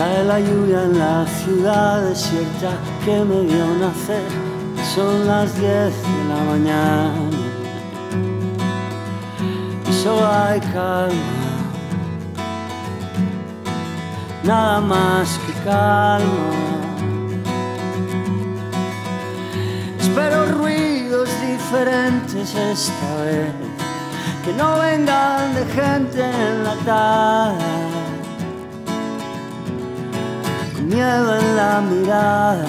Cae la lluvia en la ciudad desierta que me vio nacer. Son las diez de la mañana y solo hay calma. Nada más que calma. Espero ruidos diferentes esta vez, que no vengan de gente enlatada miedo en la mirada,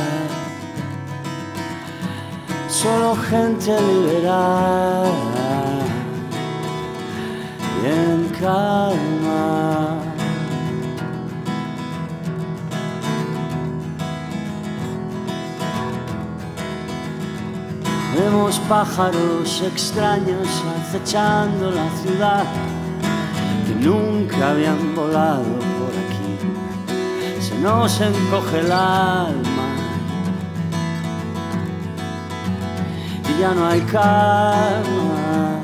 solo gente liberada. Y en calma. Vemos pájaros extraños acechando la ciudad que nunca habían volado por aquí se nos encoge el alma y ya no hay calma.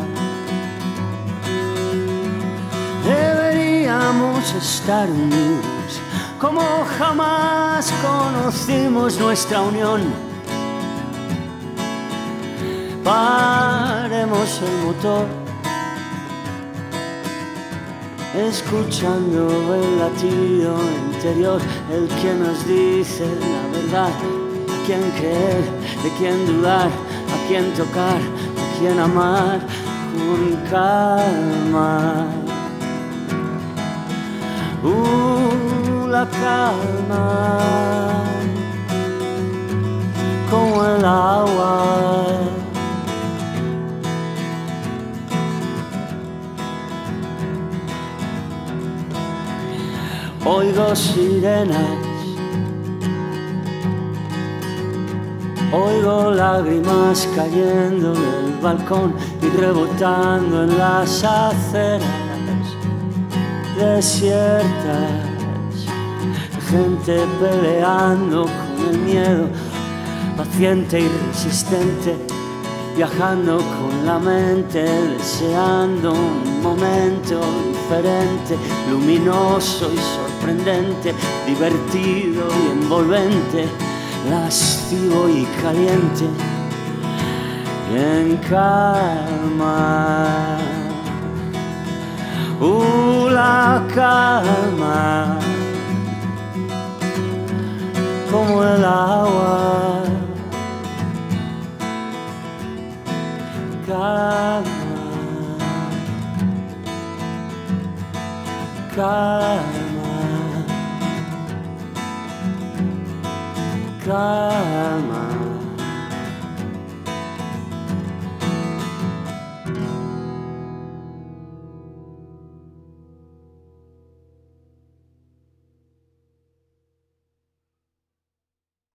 Deberíamos estar unidos como jamás conocimos nuestra unión. Paremos el motor escuchando el latido interior, el que nos dice la verdad, a quién creer, de quién dudar, a quién tocar, a quién amar con calma. Uh, la calma, Oigo sirenas, oigo lágrimas cayendo del balcón y rebotando en las aceras desiertas. Gente peleando con el miedo, paciente y resistente, viajando con la mente, deseando un momento diferente, luminoso y sorprendente, divertido y envolvente, lascivo y caliente, en calma. Uh, calma, Calma. calma,